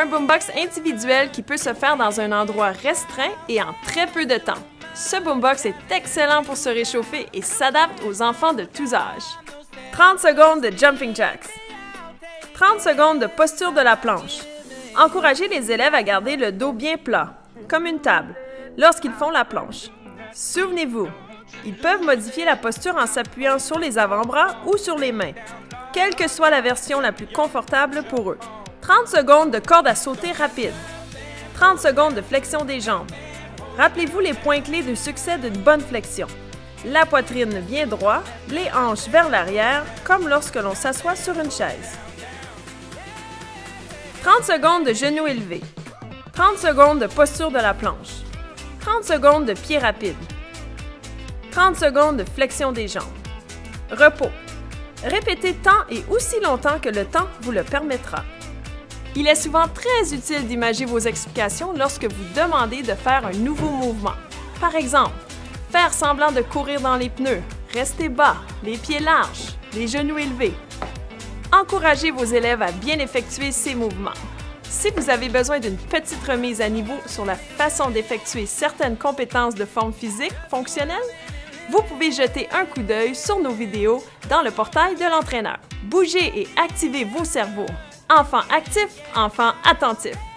Un boombox individuel qui peut se faire dans un endroit restreint et en très peu de temps. Ce boombox est excellent pour se réchauffer et s'adapte aux enfants de tous âges. 30 secondes de jumping jacks. 30 secondes de posture de la planche. Encouragez les élèves à garder le dos bien plat, comme une table, lorsqu'ils font la planche. Souvenez-vous, ils peuvent modifier la posture en s'appuyant sur les avant-bras ou sur les mains, quelle que soit la version la plus confortable pour eux. 30 secondes de corde à sauter rapide. 30 secondes de flexion des jambes. Rappelez-vous les points clés du succès d'une bonne flexion. La poitrine bien droite, les hanches vers l'arrière, comme lorsque l'on s'assoit sur une chaise. 30 secondes de genoux élevés. 30 secondes de posture de la planche. 30 secondes de pied rapide. 30 secondes de flexion des jambes. Repos. Répétez tant et aussi longtemps que le temps vous le permettra. Il est souvent très utile d'imager vos explications lorsque vous demandez de faire un nouveau mouvement. Par exemple, faire semblant de courir dans les pneus, rester bas, les pieds larges, les genoux élevés. Encouragez vos élèves à bien effectuer ces mouvements. Si vous avez besoin d'une petite remise à niveau sur la façon d'effectuer certaines compétences de forme physique fonctionnelle, vous pouvez jeter un coup d'œil sur nos vidéos dans le portail de l'entraîneur. Bougez et activez vos cerveaux. Enfants actifs, enfants attentifs.